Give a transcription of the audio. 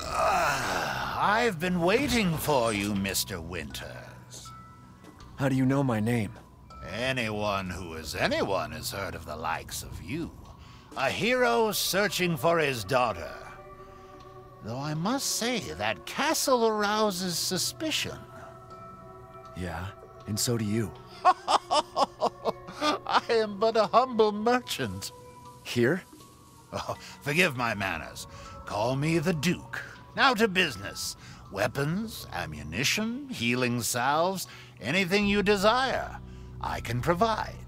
Ah, I've been waiting for you, Mr. Winters. How do you know my name? Anyone who is anyone has heard of the likes of you. A hero searching for his daughter. Though I must say, that castle arouses suspicion. Yeah, and so do you. I am but a humble merchant. Here? Oh, forgive my manners. Call me the Duke. Now to business. Weapons, ammunition, healing salves, anything you desire, I can provide.